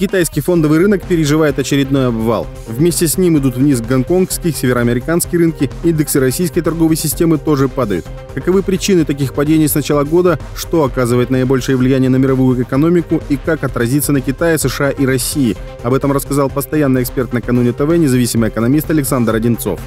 Китайский фондовый рынок переживает очередной обвал. Вместе с ним идут вниз гонконгские, североамериканские рынки, индексы российской торговой системы тоже падают. Каковы причины таких падений с начала года, что оказывает наибольшее влияние на мировую экономику и как отразится на Китае, США и России? Об этом рассказал постоянный эксперт накануне ТВ, независимый экономист Александр Одинцов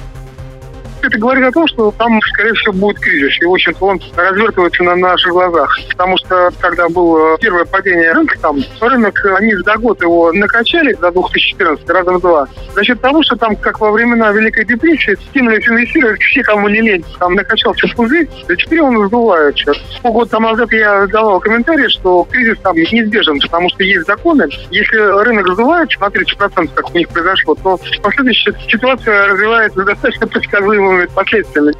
это говорит о том, что там, скорее всего, будет кризис. И, в общем-то, он развертывается на наших глазах. Потому что, когда было первое падение рынка, там, рынок, они за год его накачали до 2014, раза в два. За счет того, что там, как во времена Великой депрессии, стимулились инвестировать все, кому не лень. Там накачался пузырь, и теперь он раздувается. Полгода тому назад я давал комментарий, что кризис там неизбежен, потому что есть законы. Если рынок раздувается на 30%, как у них произошло, то последующая ситуация развивается достаточно предсказуемо новыми последствиями.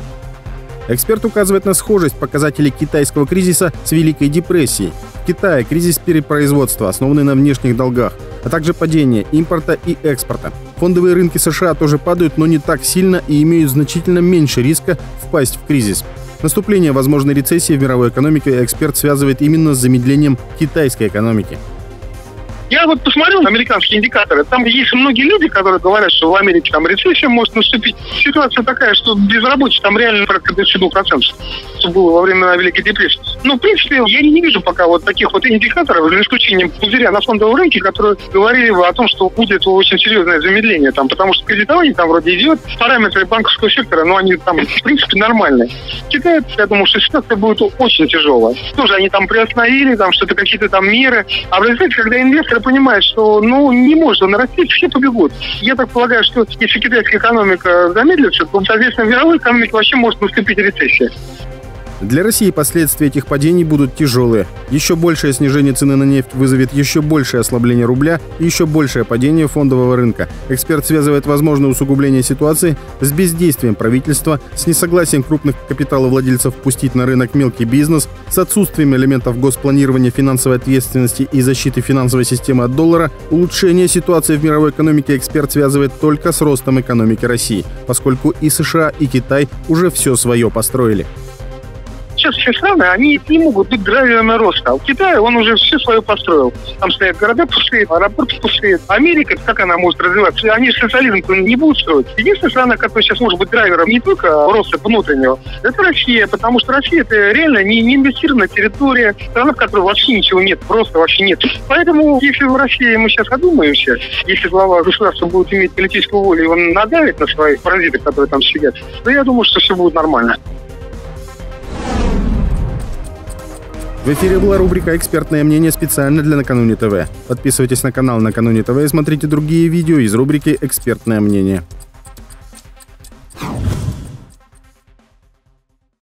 Эксперт указывает на схожесть показателей китайского кризиса с Великой депрессией. В Китае кризис перепроизводства, основанный на внешних долгах, а также падение импорта и экспорта. Фондовые рынки США тоже падают, но не так сильно и имеют значительно меньше риска впасть в кризис. Наступление возможной рецессии в мировой экономике эксперт связывает именно с замедлением китайской экономики. Я вот посмотрел на американские индикаторы. Там есть многие люди, которые говорят, что в Америке там рецессия может наступить. Ситуация такая, что безработица там реально порядка 22%, что было во время Великой депрессии. Ну, в принципе, я не вижу пока вот таких вот индикаторов, за исключением пузыря на фондовом рынке, которые говорили бы о том, что будет очень серьезное замедление там, потому что кредитование там вроде идет, параметры банковского сектора, ну, они там, в принципе, нормальные. Китай, я думаю, что ситуация будет очень тяжелая. Тоже они там приостановили, там что-то какие-то там меры. А в результате, когда инвесторы понимает, что ну не может он расти, все побегут. Я так полагаю, что если китайская экономика замедлится, то, соответственно, мировой экономике вообще может наступить рецессия. Для России последствия этих падений будут тяжелые. Еще большее снижение цены на нефть вызовет еще большее ослабление рубля и еще большее падение фондового рынка. Эксперт связывает возможное усугубление ситуации с бездействием правительства, с несогласием крупных капиталовладельцев пустить на рынок мелкий бизнес, с отсутствием элементов госпланирования финансовой ответственности и защиты финансовой системы от доллара. Улучшение ситуации в мировой экономике эксперт связывает только с ростом экономики России, поскольку и США, и Китай уже все свое построили сейчас все страны, они не могут быть драйверами роста. А в Китае он уже все свое построил. Там стоят города пустые, аэропорты пустые. Америка, как она может развиваться? Они социализм не будут строить. Единственная страна, которая сейчас может быть драйвером не только роста внутреннего, это Россия, потому что Россия это реально не, не инвестированная территория, страна, в которой вообще ничего нет, просто вообще нет. Поэтому, если в России мы сейчас одумаемся, если глава государства будет иметь политическую волю, и он надавит на своих паразитов, которые там сидят, то я думаю, что все будет нормально. В эфире была рубрика «Экспертное мнение» специально для Накануне ТВ. Подписывайтесь на канал Накануне ТВ и смотрите другие видео из рубрики «Экспертное мнение».